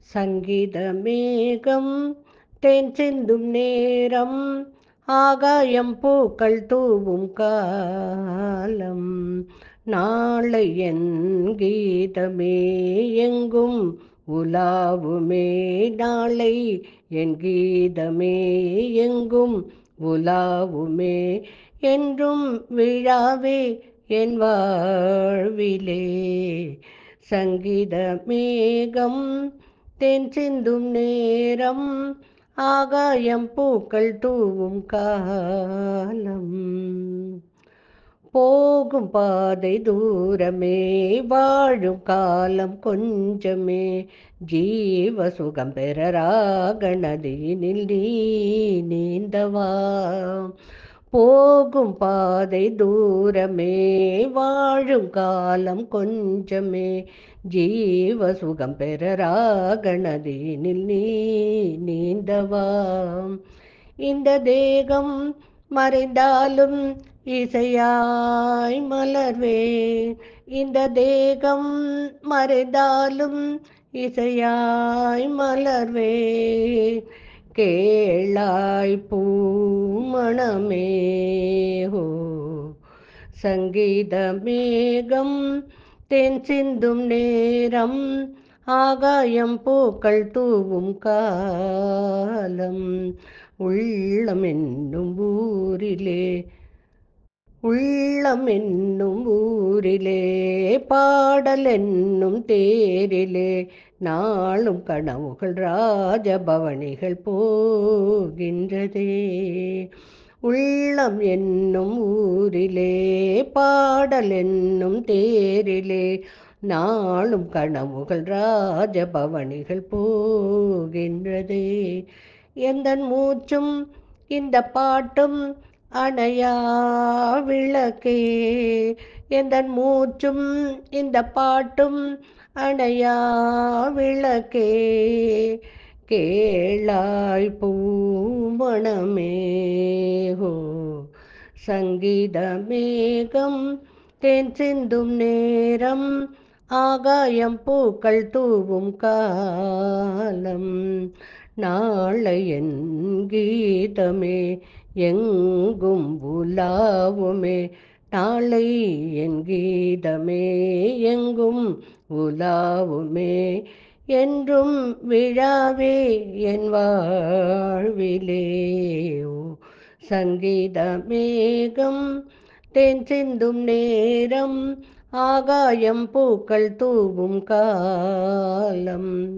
சங்கீத மேகம் தேன் சிந்தும் நேரம் ஆகாயம் பூக்கள் தூவும் காலம். நாளை என் கீதமே எங்கும் உலாவுமே நாளை என் கீதமே எங்கும் உலாவுமே என்றும் விழாவே என் வாழ்விலே. சங்கீத மேகம் தேன் சிந்தும் நேரம் ஆகாயம் பூக்கள் தூவும் காலம். போகும் பாதை தூரமே வாழும் காலம் கொஞ்சமே. ஜீவ சுகம் பெறராக நதியினில் நீ நீந்தவா. போகும் பாதை தூரமே வாழும் காலம் கொஞ்சமே. ஜீவ சுகம் பெறராகணதீனில் நீ நீந்தவாம் இந்த தேகம் மறைந்தாலும் இசையாய் மலர்வேன் இந்த தேகம் மறைந்தாலும் இசையாய் மலர்வே. கேளாய் பூ ஹோ சங்கீத மேகம் தேன் சிந்தும் நேரம் ஆகாயம் பூக்கள் தூவும் காலம். உள்ளம் என்னும் ஊரிலே உள்ளம் என்னும் ஊரிலே பாடல் என்னும் தேரிலே நாளும் கனவுகள் ராஜபவனிகள் போகின்றதே. உள்ளம் என்னும் ஊரிலே பாடல் என்னும் தேரிலே நாளும் கனவுகள் ராஜபவனிகள் போகின்றதே. எந்த மூச்சும் இந்த பாட்டும் அணையா விளக்கே. எந்த மூச்சும் இந்த பாட்டும் அணையா விளக்கே. கேளாய் பூமணமே சங்கீதமேகம் தேன் சிந்தும் நேரம் ஆகாயம் பூக்கள் தூவும் காலம். நாளை என் கீதமே எங்கும் உலாவுமே. நாளை என் கீதமே எங்கும் உலாவுமே. என்றும் விழாவே என் வாழ்விலே. சங்கீத மேகம் தேன் சிந்தும் நேரம் ஆகாயம் பூக்கள் தூவும் காலம்.